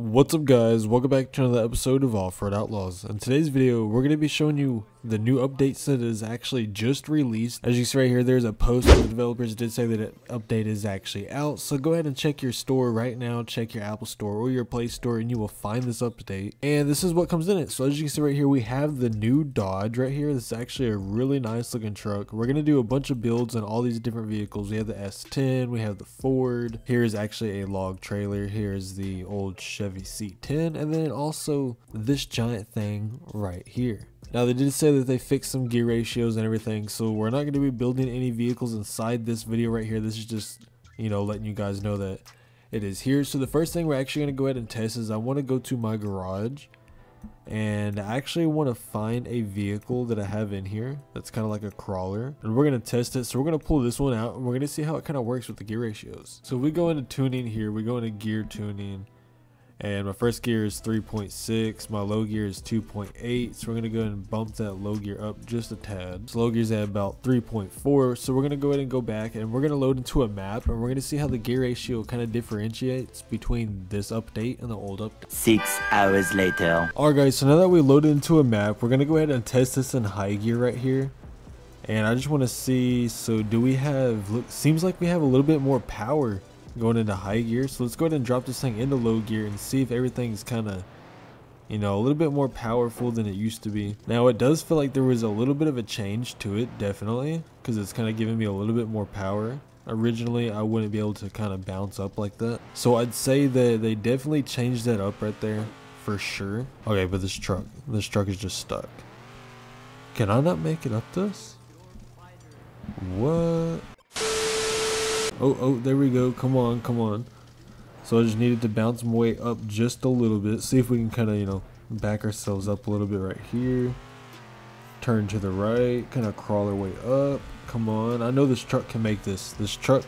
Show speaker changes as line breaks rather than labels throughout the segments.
What's up guys, welcome back to another episode of Off-Road Outlaws. In today's video, we're going to be showing you the new update that is actually just released. As you see right here, there's a post where the developers did say that update is actually out. So go ahead and check your store right now, check your Apple store or your Play store and you will find this update. And this is what comes in it. So as you can see right here, we have the new Dodge right here. This is actually a really nice looking truck. We're going to do a bunch of builds on all these different vehicles. We have the S10, we have the Ford. Here is actually a log trailer. Here's the old Chevy C10 and then also this giant thing right here. Now they did say that they fixed some gear ratios and everything, so we're not going to be building any vehicles inside this video right here. This is just, you know, letting you guys know that it is here. So the first thing we're actually going to go ahead and test is I want to go to my garage and I actually want to find a vehicle that I have in here that's kind of like a crawler. And we're going to test it. So we're going to pull this one out and we're going to see how it kind of works with the gear ratios. So we go into tuning here. We go into gear tuning and my first gear is 3.6 my low gear is 2.8 so we're going to go ahead and bump that low gear up just a tad. So low gear is at about 3.4 so we're going to go ahead and go back and we're going to load into a map and we're going to see how the gear ratio kind of differentiates between this update and the old update.
Six hours later.
alright guys so now that we loaded into a map we're going to go ahead and test this in high gear right here. And I just want to see so do we have look seems like we have a little bit more power going into high gear. So let's go ahead and drop this thing into low gear and see if everything's kind of, you know, a little bit more powerful than it used to be. Now it does feel like there was a little bit of a change to it, definitely, because it's kind of giving me a little bit more power. Originally, I wouldn't be able to kind of bounce up like that. So I'd say that they definitely changed that up right there for sure. Okay, but this truck, this truck is just stuck. Can I not make it up this? What? Oh, oh, there we go. Come on, come on. So I just needed to bounce my way up just a little bit. See if we can kind of, you know, back ourselves up a little bit right here. Turn to the right, kind of crawl our way up. Come on. I know this truck can make this. This truck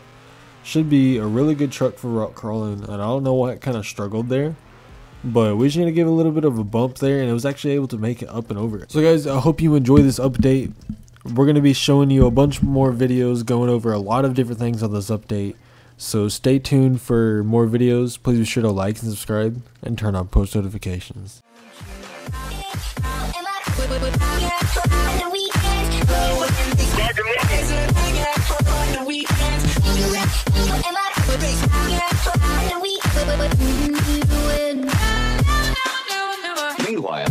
should be a really good truck for rock crawling. And I don't know why it kind of struggled there. But we just need to give a little bit of a bump there. And it was actually able to make it up and over. So guys, I hope you enjoy this update we're going to be showing you a bunch more videos going over a lot of different things on this update. So stay tuned for more videos. Please be sure to like and subscribe and turn on post notifications. Meanwhile.